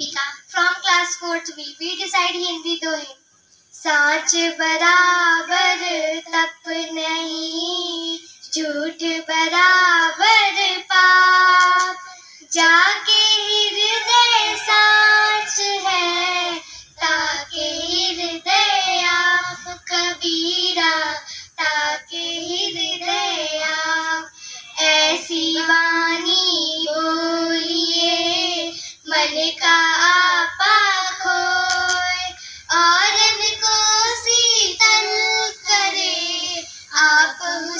टीका from class fourth will be decide Hindi दोहे सच बराबर तप नहीं झूठ बराबर पाप जाके हृदय साच है ताके हृदय आप कबीरा ताके हृदय आप ऐसी बात का आपा खोए और को शीतल करे। आप मुझे